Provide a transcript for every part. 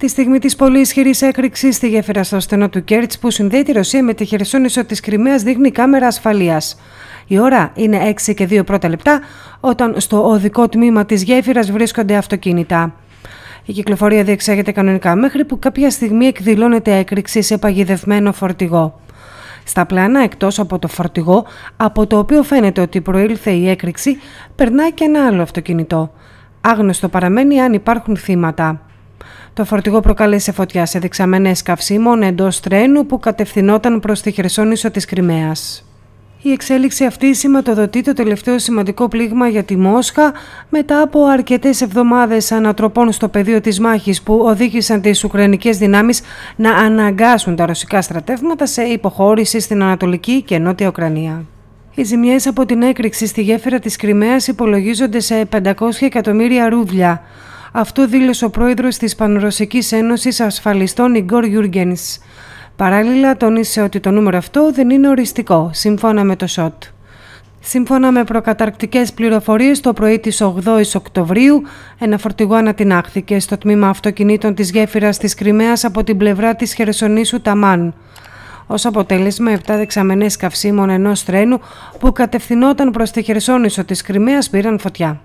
Τη στιγμή της πολύ ισχυρής έκρηξης στη γέφυρα στο στενό του Κέρτς που συνδέει τη Ρωσία με τη χερσόνησο της Κρυμαίας δείχνει κάμερα ασφαλείας. Η ώρα είναι 6 και 2 πρώτα λεπτά, όταν στο οδικό τμήμα της γέφυρας βρίσκονται αυτοκίνητα. Η κυκλοφορία διεξάγεται κανονικά μέχρι που κάποια στιγμή εκδηλώνεται έκρηξη σε παγιδευμένο φορτηγό. Στα πλάνα εκτός από το φορτηγό, από το οποίο φαίνεται ότι προήλθε η έκρηξη, περνάει και ένα άλλο αυτοκίνητο. Άγνωστο παραμένει αν υπάρχουν θύματα. Το φορτηγό προκάλεσε φωτιά σε δεξαμενές καυσίμων εντός τρένου που κατευθυνόταν προς τη Χερσόνησο της Κρυμαίας. Η εξέλιξη αυτή σηματοδοτεί το τελευταίο σημαντικό πλήγμα για τη Μόσχα μετά από αρκετές εβδομάδες ανατροπών στο πεδίο της μάχης που οδήγησαν τις Ουκρανικές δυνάμεις να αναγκάσουν τα ρωσικά στρατεύματα σε υποχώρηση στην Ανατολική και Νότια Ουκρανία. Οι ζημιές από την έκρηξη στη γέφυρα της Κριμαίας υπολογίζονται σε 500 εκατομμύρια ρούβλια. Αυτό δήλωσε ο πρόεδρος της Πανρωσικής Ένωσης Ασφαλιστών Ιγκόρ Γιούργενς. Παράλληλα, τόνισε ότι το νούμερο αυτό δεν είναι οριστικό, σύμφωνα με το ΣΟΤ. Σύμφωνα με προκαταρκτικές πληροφορίες, το πρωί της 8ης Οκτωβρίου, ένα φορτηγό ανατινάχθηκε στο τμήμα αυτοκινήτων της γέφυρας της Κριμαίας από την πλευρά της Χερσονήσου Ταμάν. Ω αποτέλεσμα, 7 δεξαμενέ καυσίμων ενός τρένου που κατευθυνόταν προς τη Χερσόνησο της Κρυμαίας πήραν φωτιά.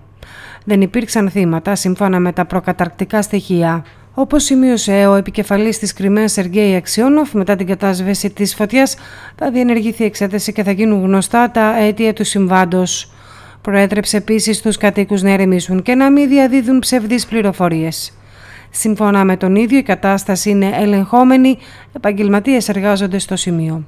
Δεν υπήρξαν θύματα, σύμφωνα με τα προκαταρκτικά στοιχεία. Όπως σημείωσε ο επικεφαλής της Κρυμαίας Σεργέη Αξιόνοφ, μετά την κατάσβεση της φωτιάς, θα διενεργηθεί εξέταση και θα γίνουν γνωστά τα αίτια του συμβάντος. Προέτρεψε επίσης στου κατοίκους να ερεμήσουν και να μην διαδίδουν ψευδείς πληροφορίες. Σύμφωνα με τον ίδιο, η κατάσταση είναι ελεγχόμενη, επαγγελματίες εργάζονται στο σημείο.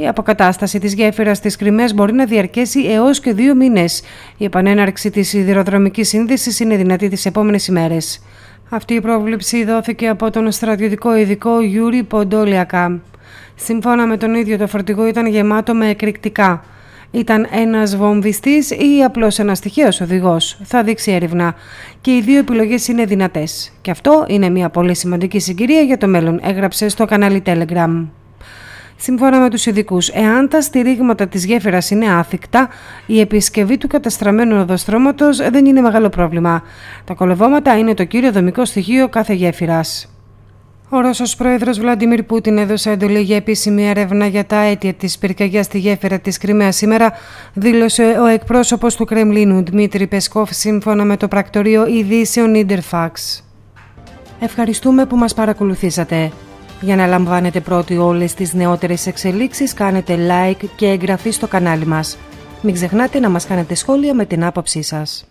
Η αποκατάσταση της γέφυρας της Κριμαίας μπορεί να διαρκέσει έως και δύο μήνες. Η επανέναρξη της σιδηροδρομικής σύνδεσης είναι δυνατή τις επόμενες ημέρες. Αυτή η πρόβλεψη δόθηκε από τον στρατιωτικό ειδικό Γιούρι Ποντόλιακα. Σύμφωνα με τον ίδιο, το φορτηγό ήταν γεμάτο με εκρηκτικά. Ήταν ένας βομβιστής ή απλώς ένας τυχαίος οδηγός, θα δείξει η έρευνα. Και οι δύο επιλογές είναι δυνατές. Και αυτό είναι μια πολύ σημαντική συγκυρία για το μέλλον, έγραψε στο κανάλι Telegram. Σύμφωνα με τους ειδικούς, εάν τα στηρίγματα της γέφυρας είναι άθικτα, η επισκευή του καταστραμμένου οδοστρώματος δεν είναι μεγάλο πρόβλημα. Τα κολοβώματα είναι το κύριο δομικό στοιχείο κάθε γέφυρας. Ο Ρώσος πρόεδρος Βλαντιμίρ Πούτιν έδωσε εντολή για επίσημη έρευνα για τα αίτια της πυρκαγιάς στη γέφυρα της Κρυμαίας σήμερα, δήλωσε ο εκπρόσωπος του Κρεμλίνου Δημήτρη Πεσκόφ σύμφωνα με το πρακτορείο ειδήσεων Ιντερφαξ. Ευχαριστούμε που μας παρακολουθήσατε. Για να λαμβάνετε πρώτοι όλες τις νεότερες εξελίξεις κάνετε like και εγγραφή στο κανάλι μας. Μην ξεχνάτε να μας κάνετε σχόλια με την άποψή σας.